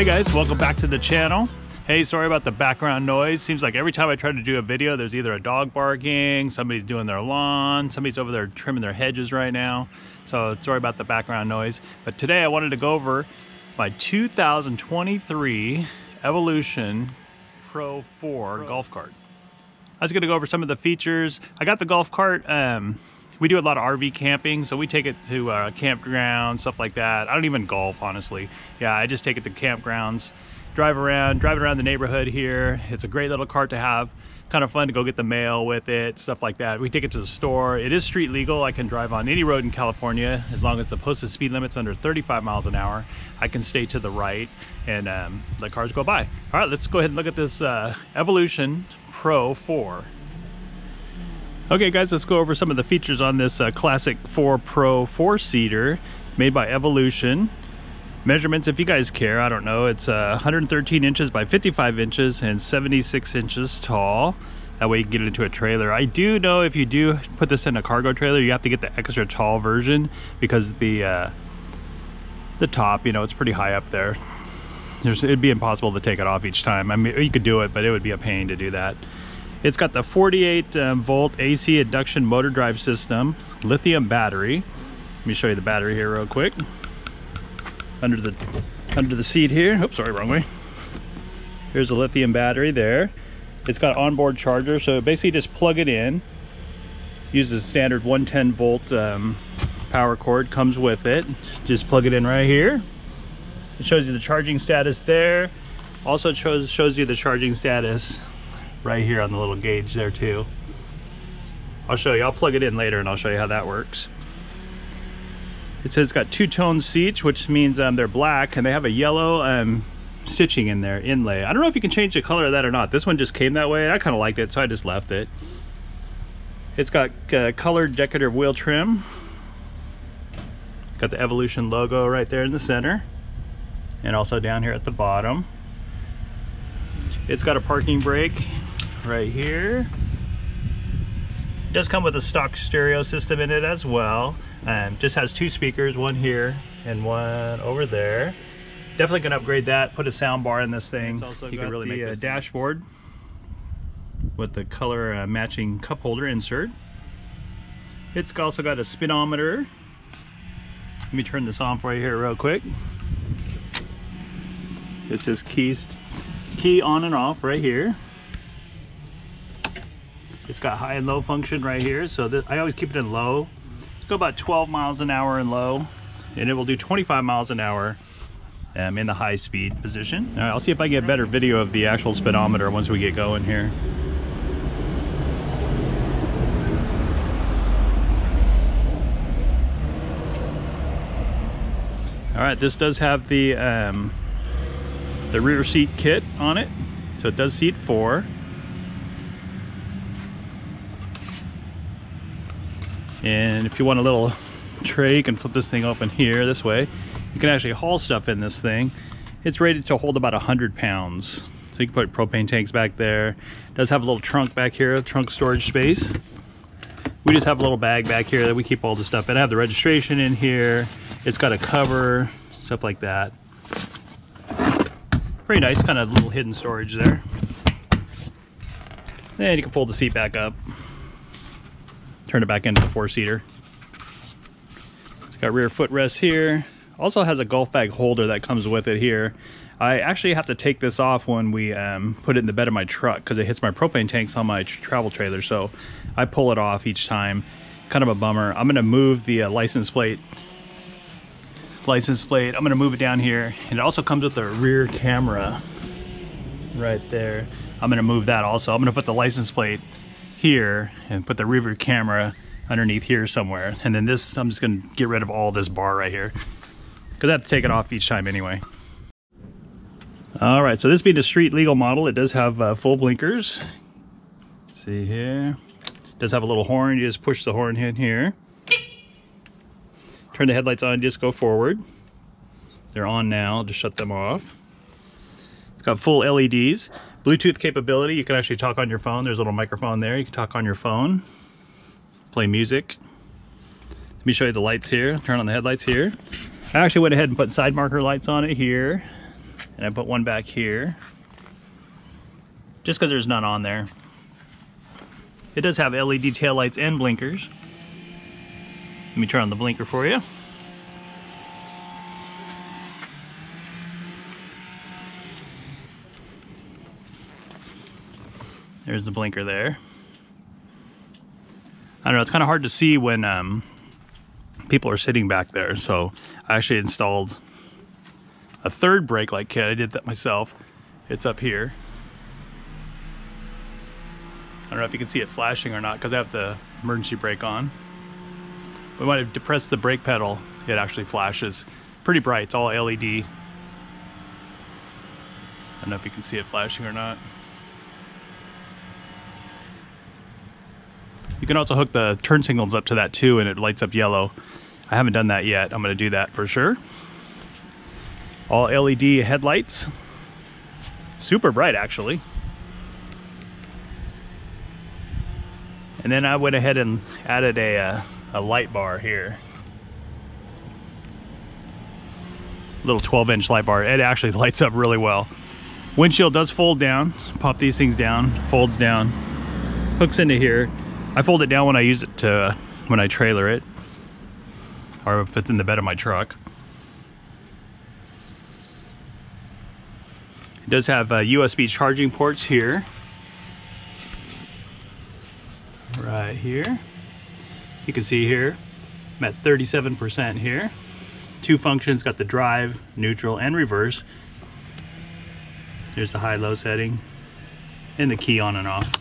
Hey guys, welcome back to the channel. Hey, sorry about the background noise. Seems like every time I try to do a video, there's either a dog barking, somebody's doing their lawn, somebody's over there trimming their hedges right now. So sorry about the background noise. But today I wanted to go over my 2023 Evolution Pro 4 Pro. golf cart. I was gonna go over some of the features. I got the golf cart, um, we do a lot of RV camping, so we take it to uh, campgrounds, stuff like that. I don't even golf, honestly. Yeah, I just take it to campgrounds, drive around, drive around the neighborhood here. It's a great little cart to have. Kind of fun to go get the mail with it, stuff like that. We take it to the store. It is street legal. I can drive on any road in California as long as the posted speed limit's under 35 miles an hour. I can stay to the right and um, let cars go by. All right, let's go ahead and look at this uh, Evolution Pro 4. Okay guys, let's go over some of the features on this uh, Classic 4 Pro 4-seater made by Evolution. Measurements, if you guys care, I don't know, it's uh, 113 inches by 55 inches and 76 inches tall. That way you can get it into a trailer. I do know if you do put this in a cargo trailer, you have to get the extra tall version because the uh, the top, you know, it's pretty high up there. There's, it'd be impossible to take it off each time. I mean, you could do it, but it would be a pain to do that. It's got the 48 um, volt AC induction motor drive system, lithium battery. Let me show you the battery here real quick. Under the under the seat here. Oops, sorry, wrong way. Here's a lithium battery there. It's got onboard charger, so basically just plug it in. Uses standard 110 volt um, power cord, comes with it. Just plug it in right here. It shows you the charging status there. Also shows shows you the charging status right here on the little gauge there too. I'll show you, I'll plug it in later and I'll show you how that works. It says it's got two-tone seats, which means um, they're black and they have a yellow um, stitching in there, inlay. I don't know if you can change the color of that or not. This one just came that way. I kind of liked it, so I just left it. It's got uh, colored decorative wheel trim. Got the Evolution logo right there in the center. And also down here at the bottom. It's got a parking brake right here. It does come with a stock stereo system in it as well. Um, just has two speakers, one here and one over there. Definitely gonna upgrade that, put a sound bar in this thing. you can really the, make uh, dashboard with the color uh, matching cup holder insert. It's also got a speedometer. Let me turn this on for you here real quick. It says keys, key on and off right here. It's got high and low function right here. So I always keep it in low. Let's go about 12 miles an hour in low and it will do 25 miles an hour um, in the high speed position. All right, I'll see if I get a better video of the actual speedometer once we get going here. All right, this does have the um, the rear seat kit on it. So it does seat four. And if you want a little tray, you can flip this thing open here this way. You can actually haul stuff in this thing. It's rated to hold about 100 pounds. So you can put propane tanks back there. It does have a little trunk back here, trunk storage space. We just have a little bag back here that we keep all the stuff in. I have the registration in here. It's got a cover, stuff like that. Pretty nice, kind of little hidden storage there. And you can fold the seat back up turn it back into the four-seater. It's got rear footrests here. Also has a golf bag holder that comes with it here. I actually have to take this off when we um, put it in the bed of my truck because it hits my propane tanks on my travel trailer. So I pull it off each time. Kind of a bummer. I'm going to move the uh, license plate. License plate. I'm going to move it down here. And it also comes with a rear camera right there. I'm going to move that also. I'm going to put the license plate here and put the rear view camera underneath here somewhere. And then this, I'm just gonna get rid of all this bar right here because I have to take it off each time anyway. All right, so this being a street legal model, it does have uh, full blinkers. Let's see here. It does have a little horn, you just push the horn in here. Turn the headlights on, just go forward. They're on now, just shut them off. It's got full LEDs. Bluetooth capability, you can actually talk on your phone. There's a little microphone there. You can talk on your phone, play music. Let me show you the lights here. Turn on the headlights here. I actually went ahead and put side marker lights on it here. And I put one back here. Just because there's none on there. It does have LED taillights and blinkers. Let me turn on the blinker for you. There's the blinker there. I don't know, it's kind of hard to see when um, people are sitting back there. So I actually installed a third brake light kit. I did that myself. It's up here. I don't know if you can see it flashing or not because I have the emergency brake on. But when I depress the brake pedal, it actually flashes. Pretty bright, it's all LED. I don't know if you can see it flashing or not. Can also hook the turn signals up to that too and it lights up yellow. I haven't done that yet. I'm gonna do that for sure. All LED headlights. Super bright actually. And then I went ahead and added a, uh, a light bar here. Little 12 inch light bar. It actually lights up really well. Windshield does fold down. Pop these things down, folds down, hooks into here. I fold it down when I use it to, when I trailer it, or if it's in the bed of my truck. It does have uh, USB charging ports here. Right here. You can see here, I'm at 37% here. Two functions, got the drive, neutral, and reverse. There's the high-low setting, and the key on and off.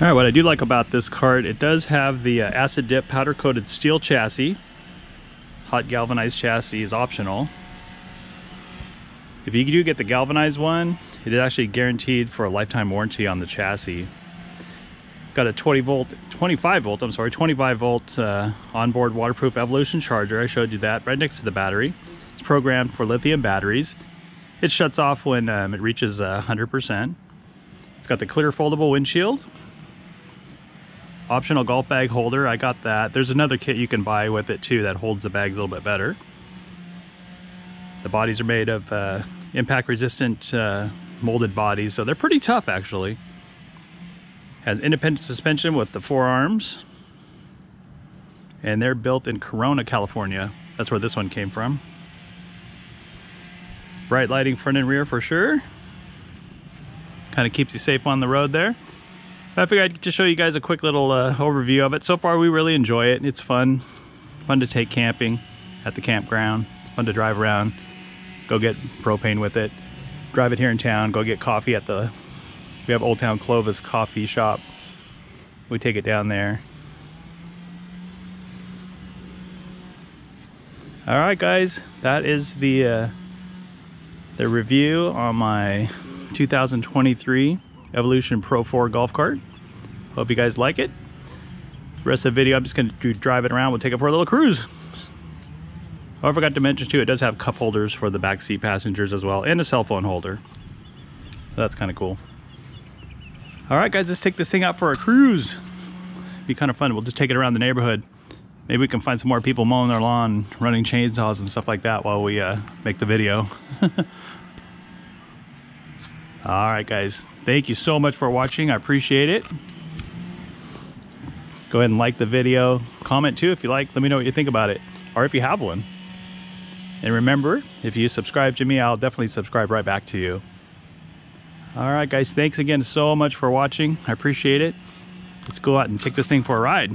All right, what I do like about this cart, it does have the uh, acid dip powder coated steel chassis. Hot galvanized chassis is optional. If you do get the galvanized one, it is actually guaranteed for a lifetime warranty on the chassis. Got a 20 volt, 25 volt, I'm sorry, 25 volt uh, onboard waterproof Evolution charger. I showed you that right next to the battery. It's programmed for lithium batteries. It shuts off when um, it reaches uh, 100%. It's got the clear foldable windshield optional golf bag holder. I got that. There's another kit you can buy with it too that holds the bags a little bit better. The bodies are made of uh, impact resistant uh, molded bodies, so they're pretty tough actually. Has independent suspension with the forearms. And they're built in Corona, California. That's where this one came from. Bright lighting front and rear for sure. Kind of keeps you safe on the road there. I figured I'd just show you guys a quick little uh, overview of it. So far, we really enjoy it. It's fun, fun to take camping at the campground. It's fun to drive around, go get propane with it, drive it here in town, go get coffee at the, we have Old Town Clovis coffee shop. We take it down there. All right, guys, that is the, uh, the review on my 2023 Evolution Pro 4 golf cart. Hope you guys like it. The rest of the video, I'm just going to drive it around. We'll take it for a little cruise. Oh, I forgot to mention too, it does have cup holders for the back seat passengers as well, and a cell phone holder. That's kind of cool. All right, guys, let's take this thing out for a cruise. Be kind of fun. We'll just take it around the neighborhood. Maybe we can find some more people mowing their lawn, running chainsaws and stuff like that while we uh, make the video. All right, guys. Thank you so much for watching. I appreciate it. Go ahead and like the video. Comment too if you like. Let me know what you think about it. Or if you have one. And remember, if you subscribe to me, I'll definitely subscribe right back to you. All right, guys. Thanks again so much for watching. I appreciate it. Let's go out and take this thing for a ride.